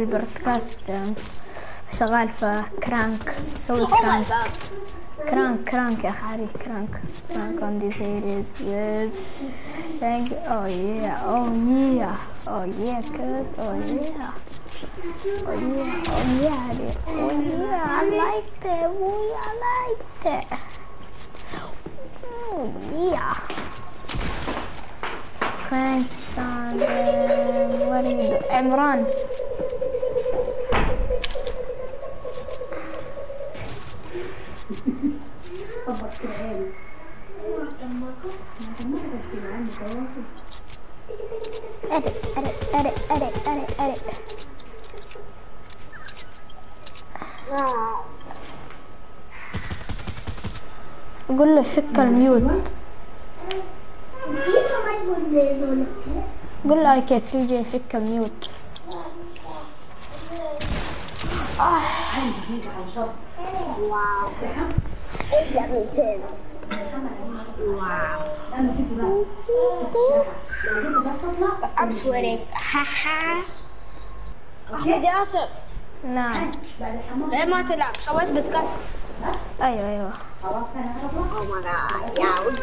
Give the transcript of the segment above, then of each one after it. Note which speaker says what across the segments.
Speaker 1: البودكاست آم، شغال في كرانك سوي
Speaker 2: Oh my
Speaker 1: كرانك
Speaker 2: god.
Speaker 1: كرانك كرانك يا حاري كرانك كرانك on this series yes thank you oh yeah oh yeah oh yeah good oh yeah oh yeah oh yeah oh yeah I like that oh yeah I like that oh yeah thanks and uh, what do you do قول له فك الميوت قول له اي كيف يفك الميوت
Speaker 2: Wow. I'm sweating. Haha. أحمد ياسر
Speaker 1: نعم
Speaker 2: ليه ما تلعب؟ سويت بودكاست أيوه أيوه يا ودي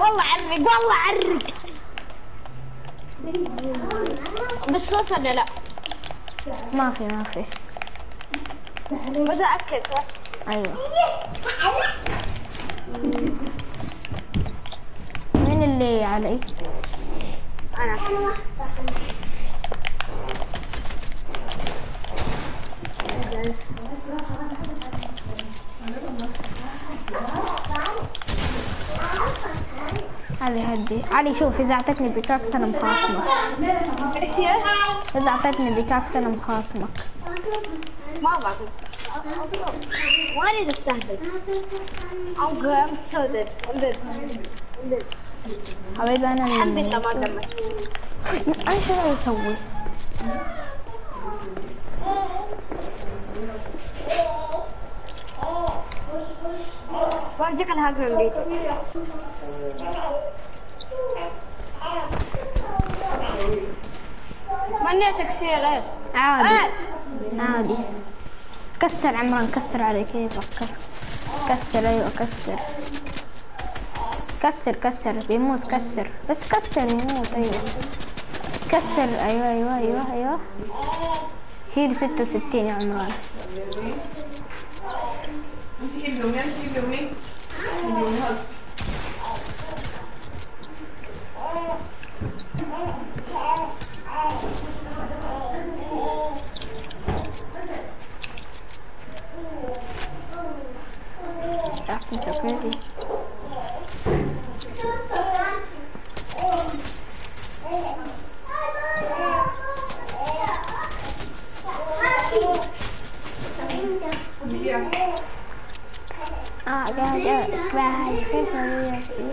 Speaker 2: والله عرق والله عرق بالصوت ولا لا؟
Speaker 1: ما في ما في
Speaker 2: متأكد صح؟
Speaker 1: أيوه مين اللي علي
Speaker 2: أنا
Speaker 1: هذه هدي علي شوف اذا اعطتني pickaxe أنا مخاصمك
Speaker 2: إيش؟
Speaker 1: اذا اعطتني pickaxe أنا مخاصمك
Speaker 2: ما بعرف ما اريد استهبل I'm I'm so dead. I'm dead. I'm dead
Speaker 1: حبيبي أنا
Speaker 2: الحمد لله ما دمجت
Speaker 1: أنا شو أسوي
Speaker 2: بورجيك الهاك من بيتي مني تكسير إيه
Speaker 1: عادي.
Speaker 2: إيه
Speaker 1: عادي. كسر عمران كسر علي كيفك كسر أيوه كسر. كسر كسر. بيموت كسر. بس كسر يموت أيوه. كسر. أيوه أيوه أيوه أيوه. هيل ستة وستين يا عمران. تحت شوكولاتي آه قاعد بعد كيف أسوي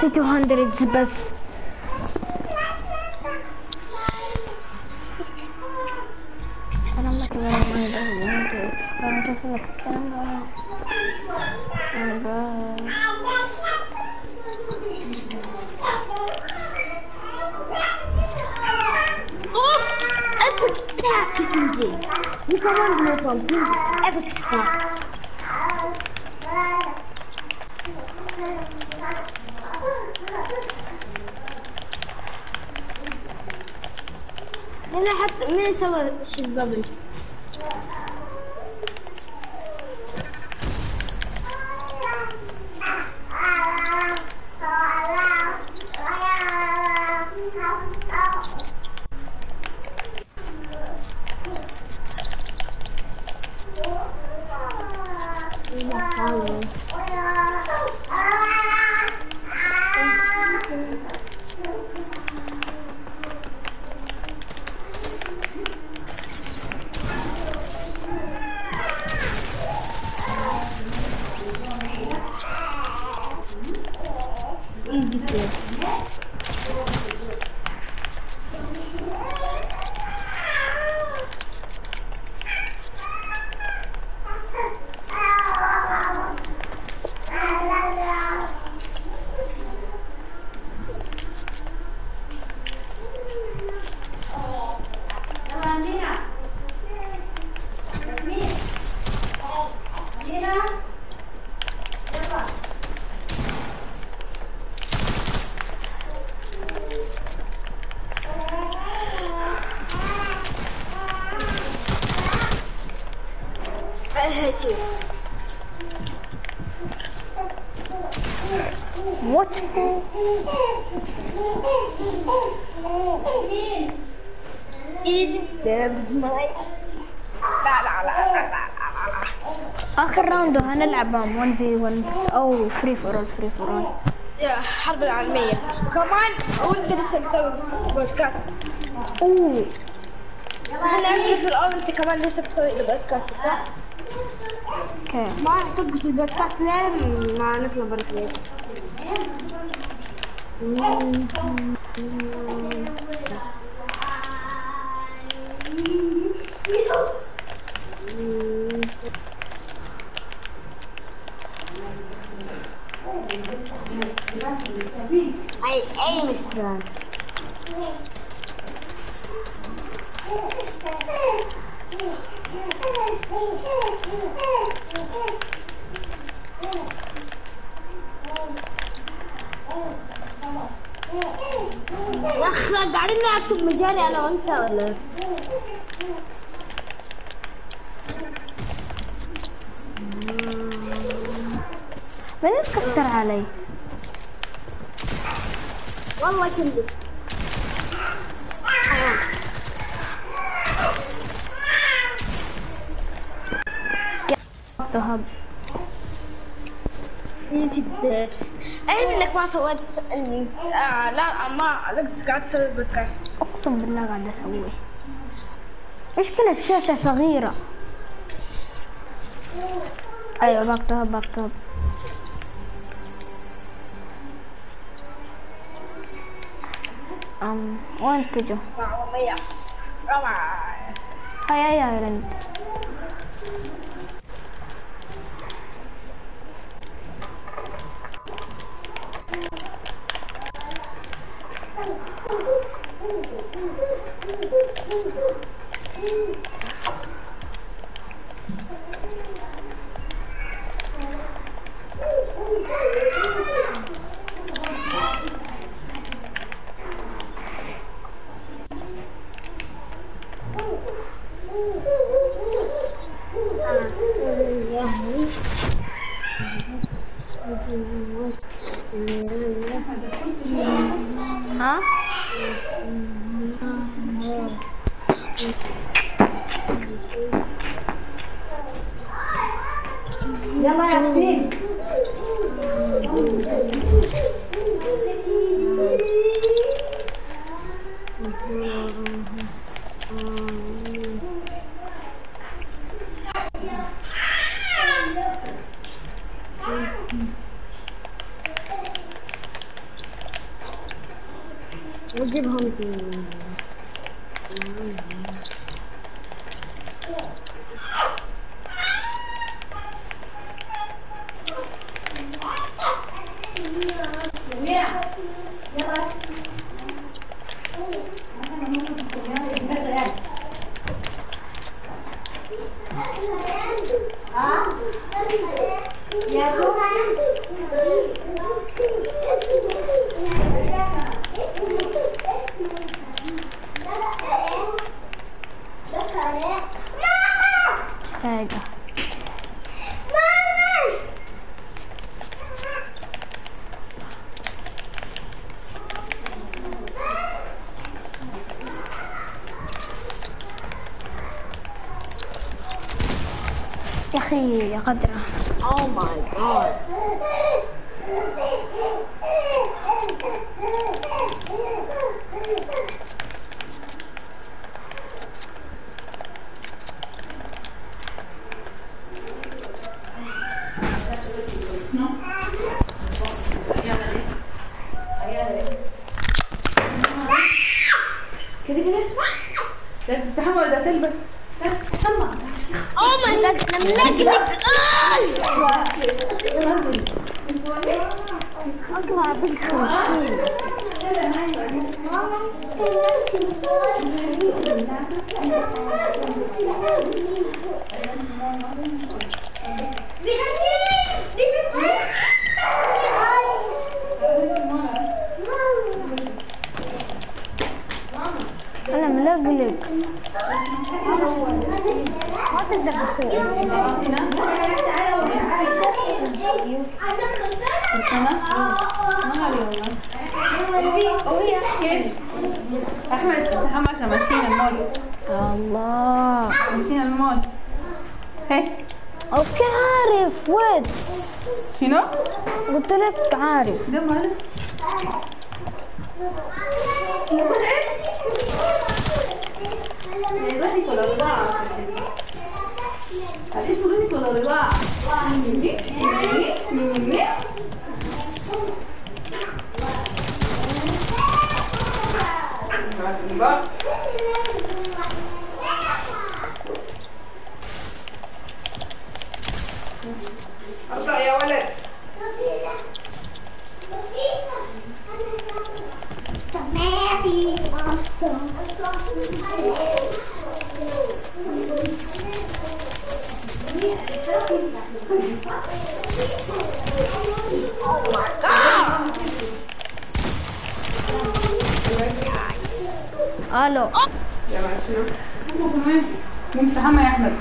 Speaker 1: كيف تعطي 200 بس أنا ما كذا أنا جسمي الكاميرا أنا بس
Speaker 2: اوف ايبك تعكس نجي You كمان no problem epic star مين حط مين سوى الشيء البابل؟ ماي لا لا لا لا لا لا
Speaker 1: آخر round وهنلعب 1 في 1 أو free for all free for all
Speaker 2: يا حرب العالمية. كمان وانت لسه بتسوي بودكاست
Speaker 1: أوه.
Speaker 2: إحنا عرفنا في الأول انت كمان لسه بتسوي البودكاست صح؟
Speaker 1: okay
Speaker 2: ما راح تنقص البودكاست لين ما نطلع برا البيت I aim. يا أخي قاعدين نكتب مجالي أنا وأنت ولا
Speaker 1: بعدين تكسر علي.
Speaker 2: والله كذب
Speaker 1: تهب.
Speaker 2: ايزي دبس انك ما سويت اني آه لا ما لسه قاعد تسوي بودكاست
Speaker 1: أقسم بالله قاعد أسويه مشكلة الشاشة صغيرة. أيوة بكتب بكتب. أم وين تجوا؟
Speaker 2: معلومية روعة
Speaker 1: هاي هاي هاي لند ها؟
Speaker 2: 好的，你好。
Speaker 1: أنا ملقلق
Speaker 2: ما تقدر تسوي.
Speaker 3: احمد عشان ماشيين المول
Speaker 1: الله
Speaker 3: ماشيين المول هي
Speaker 1: أوكي عارف ويت.
Speaker 3: شنو؟
Speaker 1: قلت لك عارف.
Speaker 3: ده ألو. مين استحمى يا احمد؟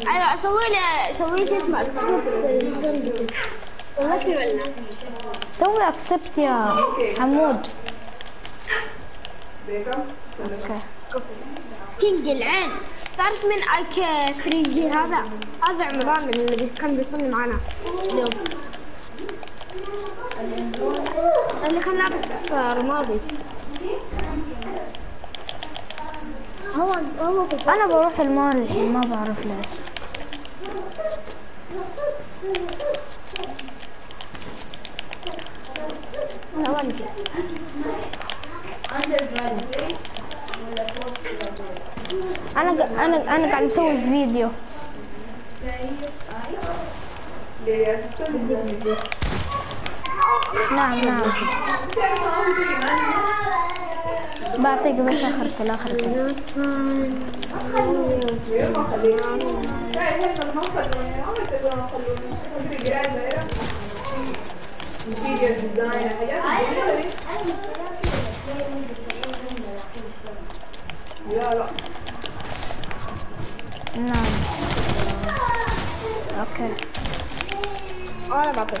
Speaker 2: أيوه سوي ولا
Speaker 1: سوي اكسبت يا حمود.
Speaker 2: كينج العين. تعرف من ايك 3 جي هذا؟ هذا عمران اللي كان بيصلي معنا اليوم. اللي كان لابس رمادي. هو هو
Speaker 1: أنا بروح المول الحين ما بعرف ليش. أنا أنا أنا قاعد أسوي فيديو. نعم نعم. بعطيك بس
Speaker 3: لا لا
Speaker 1: نعم. أوكي.
Speaker 2: أنا بعطيك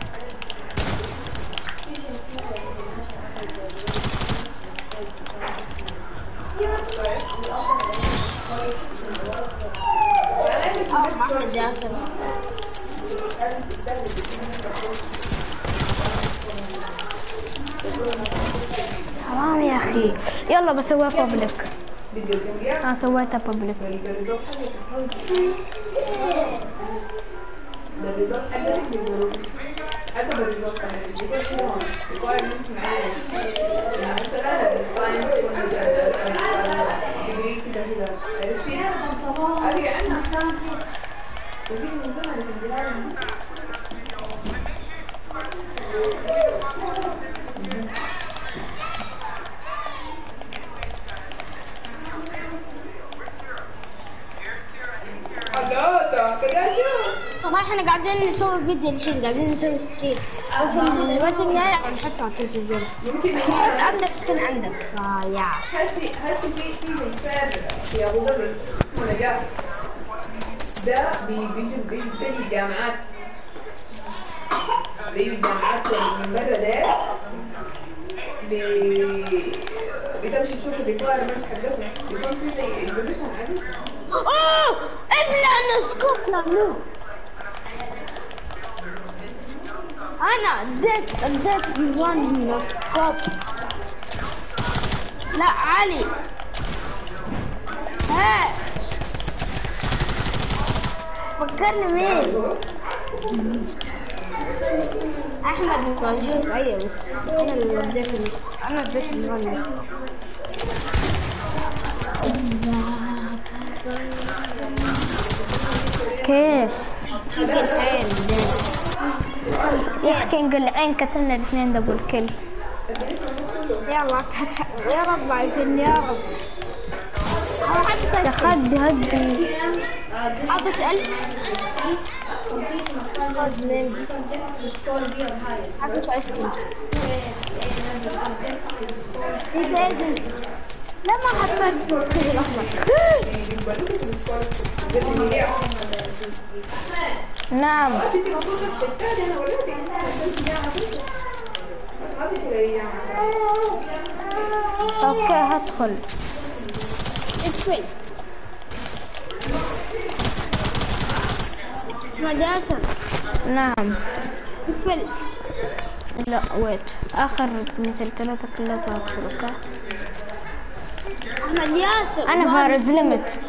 Speaker 1: حرام يا أخي. يلا بسويها بابليك أنا سويتها بابليك
Speaker 2: إحنا قاعدين نسوي فيديو الحين قاعدين نسوي stream الوقت الجاي راح نحطه على التلفزيون. عندك skin عندك. فيا.
Speaker 4: هسي هسي في في ممثال في أبو ظبي نجاح ده بي- بيجي الجامعات. بيجي الجامعات من برا ده بتمشي تشوف ال requirements حقتهم بيكون في زي exhibition عادي
Speaker 2: أوه! ابلع نسكوب ممنوع. أنا اديت اديت نظام نسكوب لا علي. ها؟ فكرني مين أحمد موجود. أيوه بس أنا اللي اديت أنا اديت نسكوب
Speaker 1: كيف؟ يا أخي كان العين كتلنا الاثنين دبل كل.
Speaker 2: يلا يا رب يا رب.
Speaker 1: يا خدي هدي.
Speaker 2: حاطط ألف خد من حاطط آيس كريم في بيجن لا ما حطيت السجل الأحمر
Speaker 1: نعم. أوكي هدخل.
Speaker 2: ياسر
Speaker 1: نعم.
Speaker 2: ادخل
Speaker 1: لا ويت. آخر مثل ثلاثة كلها أوكي
Speaker 2: أحمد ياسر
Speaker 1: أنا فارز ليمت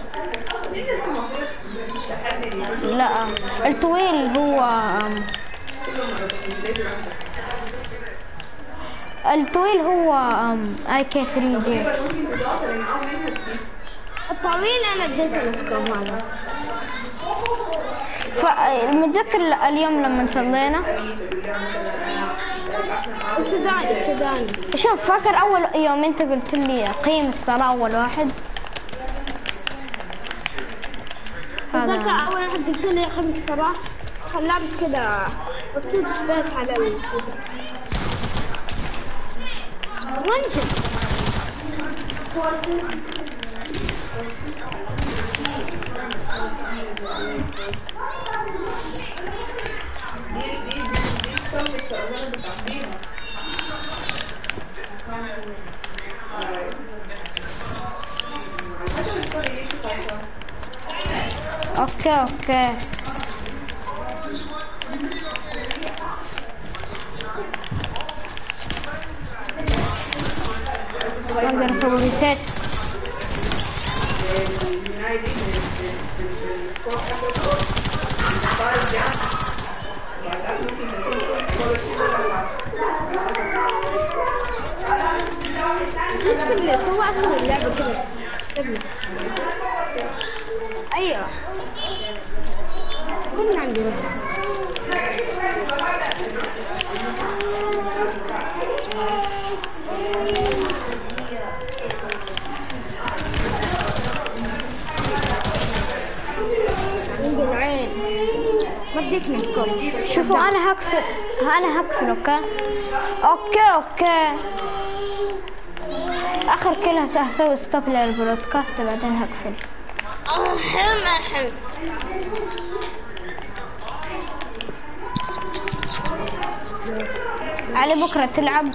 Speaker 1: لا. الطويل هو الطويل هو اي كي 3 جي
Speaker 2: الطويل أنا اديت ال scope هذا
Speaker 1: متذكر اليوم لما صلينا؟
Speaker 2: السوداني السوداني
Speaker 1: شوف فاكر أول يوم أنت قلت لي قيم الصلاة أول واحد؟ أتذكر
Speaker 2: أول واحد قلت لي خمس الصباح كان لابس كذا مكتوب سبيس على Ok, ok. Guardare solo di set. ال رنجل
Speaker 1: أوكي أوكي أقدر أسوي ريسيت
Speaker 2: إيش في اللي سوى اخر اللعبة كذا ابني أيوه كلنا عندي بس اديك نسكوب
Speaker 1: شوفوا أنا هقفل أنا هقفل أوكي؟ أوكي أوكي. آخر كلها هسوي؟ ستوب للبرودكاست بعدين هقفل
Speaker 2: احم احم
Speaker 1: علي بكرة تلعب.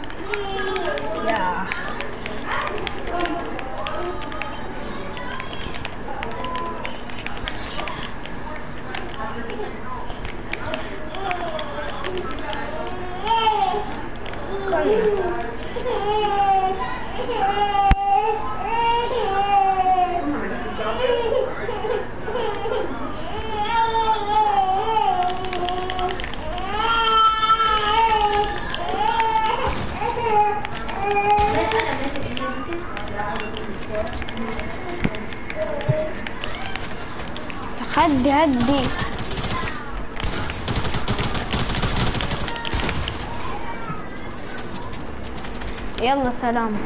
Speaker 1: هدي هدي. يلا سلام.